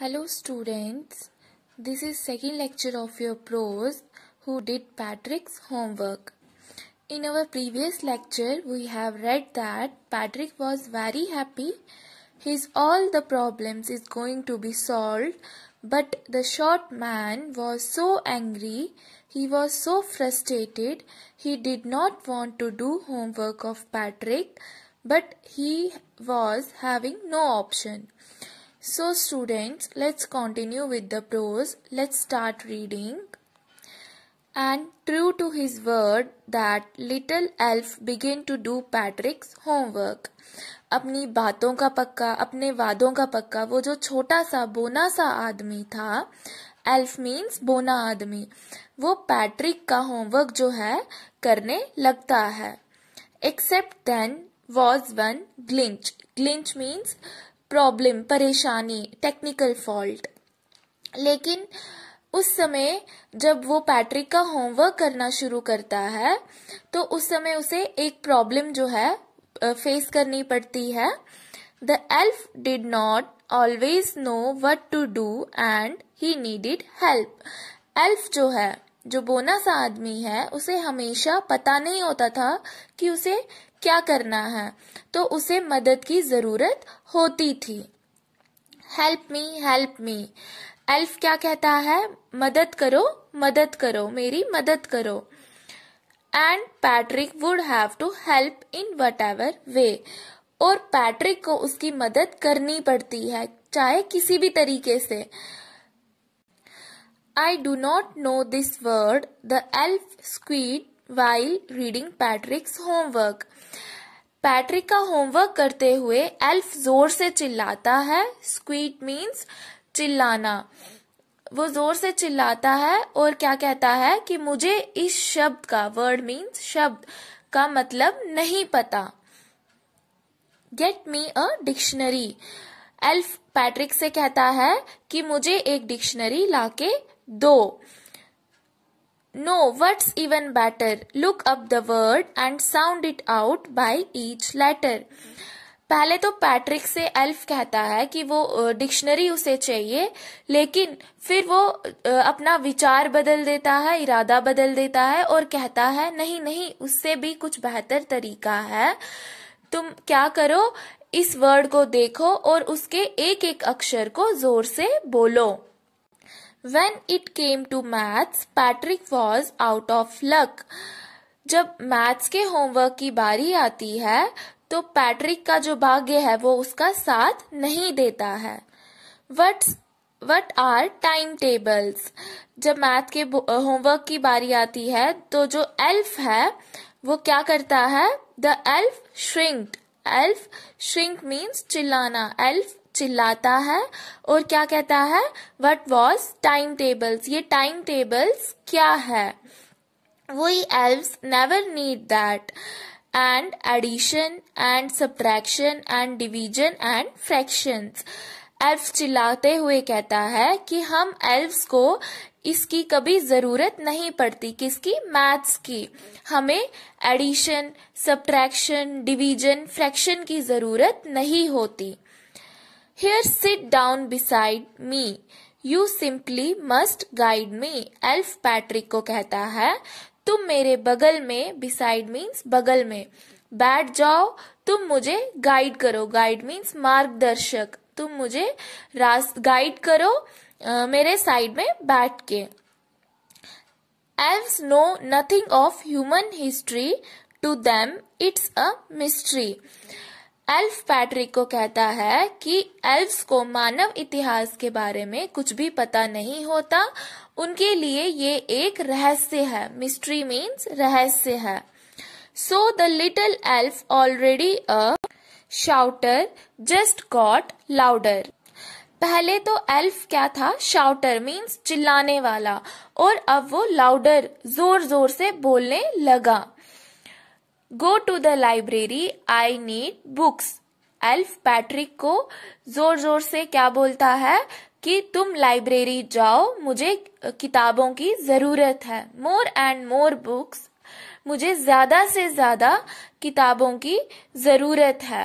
Hello students, this is second lecture of your pros who did Patrick's homework. In our previous lecture we have read that Patrick was very happy. His all the problems is going to be solved but the short man was so angry, he was so frustrated, he did not want to do homework of Patrick but he was having no option. So students, let's continue with the prose. Let's start reading. And true to his word that little elf began to do Patrick's homework. अपनी बातों का पक्का अपने वादों का पक्का वो जो छोटा सा बोना सा आदमी था एल्फ मीन्स बोना आदमी वो पैट्रिक का होमवर्क जो है करने लगता है except then was one glitch glitch means problem परेशानी टेक्निकल फॉल्ट लेकिन उस समय जब वो पैट्रिक का होमवर्क करना शुरू करता है तो उस समय उसे एक प्रॉब्लम जो है फेस करनी पड़ती है। The elf did not always know what to do and he needed help elf जो है, जो बोना सा आदमी है, उसे हमेशा पता नहीं होता था कि उसे क्या करना है। तो उसे मदद की ज़रूरत होती थी। Help me help me elf क्या कहता है? मदद करो मदद करो, मेरी मदद करो। And Patrick would have to help in whatever way और पैट्रिक को उसकी मदद करनी पड़ती है, चाहे किसी भी तरीके से। I do not know this word the elf squeaked while reading Patrick's homework Patrick का होमवर्क करते हुए एल्फ ज़ोर से चिल्लाता है। स्क्वीट मीन्स चिल्लाना। वो ज़ोर से चिल्लाता है और क्या कहता है कि मुझे इस शब्द का वर्ड मीन्स शब्द, का मतलब नहीं पता। Get me a dictionary elf Patrick से कहता है कि मुझे एक डिक्शनरी लाके दो। No, what's even better? Look up the word and sound it out by each letter. पहले तो पैट्रिक से एल्फ कहता है कि वो डिक्शनरी उसे चाहिए लेकिन फिर वो अपना विचार बदल देता है इरादा बदल देता है और कहता है नहीं नहीं उससे भी कुछ बेहतर तरीका है तुम क्या करो इस वर्ड को देखो और उसके एक एक अक्षर को ज़ोर से बोलो When it came to maths, Patrick was out of luck. जब मैथ्स के होमवर्क की बारी आती है तो पैट्रिक का जो भाग्य है वो उसका साथ नहीं देता है। What what are time tables जब मैथ के होमवर्क की बारी आती है तो जो एल्फ है वो क्या करता है? The elf shrieked elf shriek means चिल्लाना. एल्फ चिल्लाता है और क्या कहता है? वट वॉज़ टाइम टेबल्स ये टाइम टेबल्स क्या है? वही elves never need that and addition and subtraction and division and fractions elf चिल्लाते हुए कहता है कि हम एल्व्स को इसकी कभी ज़रूरत नहीं पड़ती, किसकी? मैथ्स की। हमें एडिशन सब्ट्रैक्शन डिवीज़न फ्रैक्शन की ज़रूरत नहीं होती। Here sit down beside me. You simply must guide me. Elf Patrick को कहता है तुम मेरे बगल में बिसाइड मीन्स बगल में. बैठ जाओ तुम मुझे गाइड करो. गाइड मीन्स मार्गदर्शक. तुम मुझे गाइड करो आ, मेरे साइड में बैठ के. Elves know nothing of human history to them it's a mystery elf Patrick को कहता है कि एल्फ्स को मानव इतिहास के बारे में कुछ भी पता नहीं होता। उनके लिए ये एक रहस्य है। मिस्ट्री मीन्स रहस्य है। So the little elf already a shouter just got louder पहले तो एल्फ क्या था? शाउटर मीन्स चिल्लाने वाला। और अब वो लाउडर ज़ोर ज़ोर से बोलने लगा। Go to the library I need books elf Patrick को ज़ोर ज़ोर से क्या बोलता है कि तुम लाइब्रेरी जाओ, मुझे किताबों की ज़रूरत है। मोर एंड मोर बुक्स मुझे ज़्यादा से ज़्यादा किताबों की ज़रूरत है।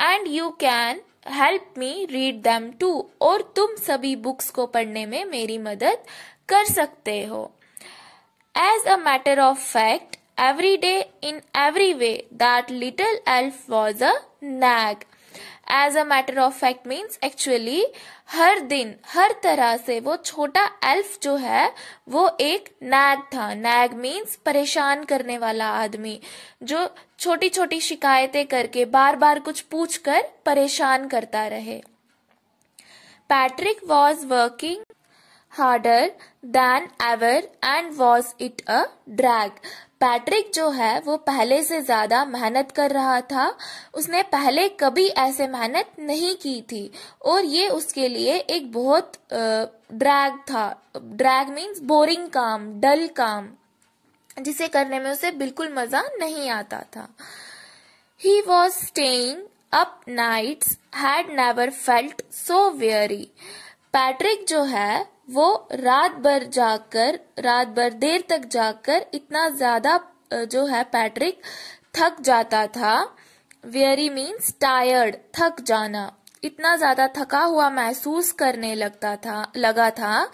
And you can help me read them too और तुम सभी बुक्स को पढ़ने में मेरी मदद कर सकते हो। As a matter of fact every day in every way that little elf was a nag as a matter of fact means actually हर दिन, हर तरह से वो छोटा एल्फ जो है, वो एक नैग था. नैग मीन्स परेशान करने वाला आदमी, जो छोटी छोटी शिकायतें करके बार बार कुछ पूछ कर परेशान करता रहे। Patrick was working harder than ever and was it a drag Patrick जो है, वो पहले से ज़्यादा मेहनत कर रहा था। उसने पहले कभी ऐसे मेहनत नहीं की थी। और ये उसके लिए एक बहुत ड्रैग था। ड्रैग मीन्स बोरिंग काम डल काम, जिसे करने में उसे बिल्कुल मज़ा नहीं आता था। He was staying up nights had never felt so weary Patrick जो है वो रात भर जाकर, रात भर देर तक जाकर इतना ज़्यादा जो है पैट्रिक, थक जाता था। वेरी मीन्स टायर्ड थक जाना। इतना ज़्यादा थका हुआ महसूस करने लगता था, लगा था।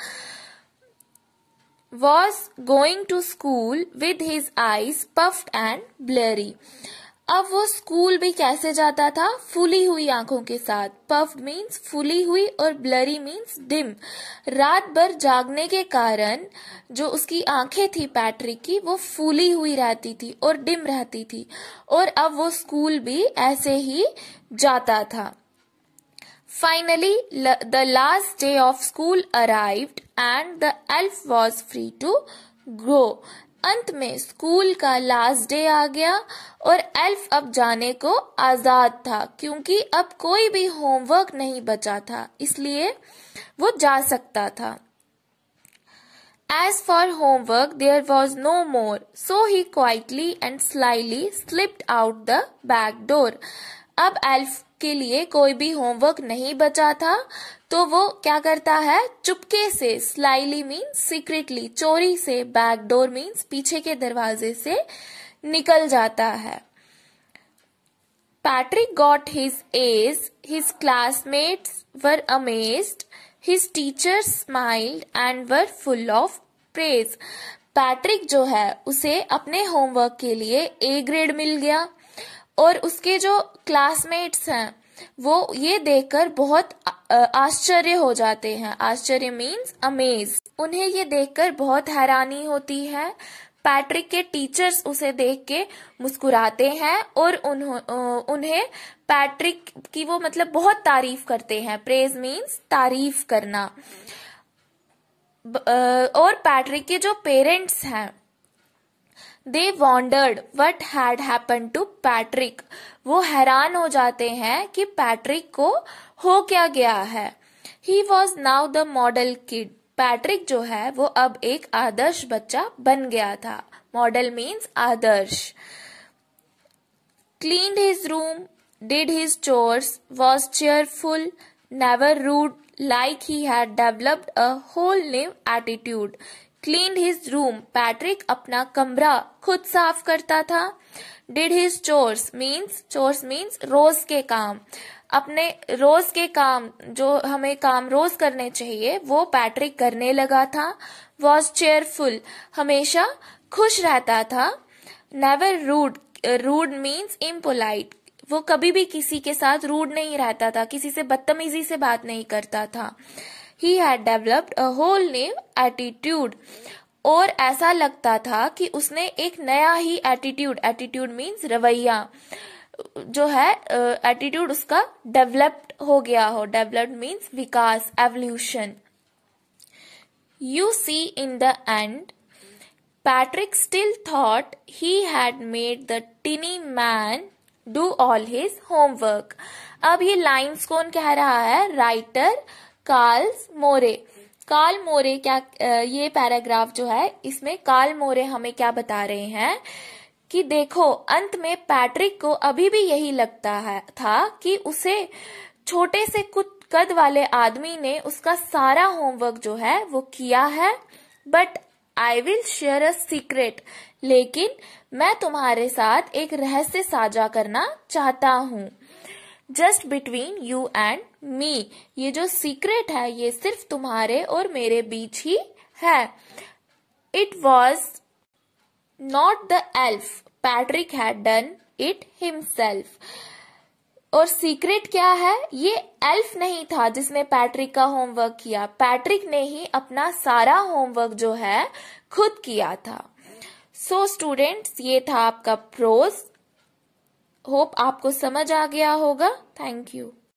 Was going to school with his eyes puffed and blurry अब वो स्कूल भी कैसे जाता था? फूली हुई आँखों के साथ। पफ मीन्स फूली हुई और ब्लरी मीन्स डिम रात भर जागने के कारण जो उसकी आँखें थी पैट्रिक की, वो फूली हुई रहती थी और डिम रहती थी। और अब वो स्कूल भी ऐसे ही जाता था। Finally the last day of school arrived and the elf was free to grow अंत में स्कूल का लास्ट डे आ गया और एल्फ अब जाने को आज़ाद था, क्योंकि अब कोई भी होमवर्क नहीं बचा था, इसलिए वो जा सकता था। As for homework there was no more so he quietly and slyly slipped out the back door अब एल्फ के लिए कोई भी होमवर्क नहीं बचा था तो वो क्या करता है? चुपके से स्लाइली मीन्स सीक्रेटली चोरी से बैक डोर मीन्स पीछे के दरवाजे से निकल जाता है। Patrick got his A's his classmates were amazed his teachers smiled and were full of praise Patrick जो है, उसे अपने होमवर्क के लिए ए ग्रेड मिल गया। और उसके जो क्लासमेट्स हैं, वो ये देखकर बहुत आश्चर्य हो जाते हैं। आश्चर्य मीन्स अमेज उन्हें ये देखकर बहुत हैरानी होती है। पैट्रिक के टीचर्स उसे देख के मुस्कुराते हैं और उन्हें पैट्रिक की वो मतलब बहुत तारीफ़ करते हैं। प्रेज मीन्स तारीफ़ करना। और पैट्रिक के जो पेरेंट्स हैं they wondered what had happen to Patrick वो हैरान हो जाते हैं कि पैट्रिक को हो क्या गया है। He was now the model kid Patrick जो है, वो अब एक आदर्श बच्चा बन गया था। Model means Adarsh. Clean his room did his chores was cheerful never rude like he had developed a whole new attitude clean his room, Patrick अपना कमरा खुद साफ़ करता था। Did his chores means chores means रोज के काम। अपने रोज के काम, जो हमें काम रोज करने चाहिए, वो पैट्रिक करने लगा था। वॉज़ चेयरफुल, हमेशा खुश रहता था। Never rude rude means impolite. वो कभी भी किसी के साथ रूड नहीं रहता था, किसी से बदतमीजी से बात नहीं करता था। He had developed a whole new attitude और ऐसा लगता था कि उसने एक नया ही एटीट्यूड एटीट्यूड मीन्स रवैया, जो है एटीट्यूड उसका डेवलप्ड हो गया हो। Developed means Vikas evolution you see in the end Patrick still thought he had made the tiny man do all his homework अब ये लाइन्स कौन कह रहा है? Writer Carls Moore. Carl Moore क्या ये पैराग्राफ जो है, इसमें काल मोरे हमें क्या बता रहे हैं कि देखो, अंत में पैट्रिक को अभी भी यही लगता है, था कि उसे छोटे से कुछ कद वाले आदमी ने उसका सारा होमवर्क जो है, वो किया है। But I will share a secret, लेकिन मैं तुम्हारे साथ एक रहस्य साझा करना चाहता हूँ। Just between you and me ये जो सीक्रेट है ये सिर्फ़ तुम्हारे और मेरे बीच ही है। It was not the elf Patrick had done it himself और सीक्रेट क्या है? ये एल्फ नहीं था जिसने पैट्रिक का होमवर्क किया। पैट्रिक ने ही अपना सारा होमवर्क जो है खुद किया था। सो so, स्टूडेंट्स ये था आपका प्रोज होप आपको समझ आ गया होगा। Thank you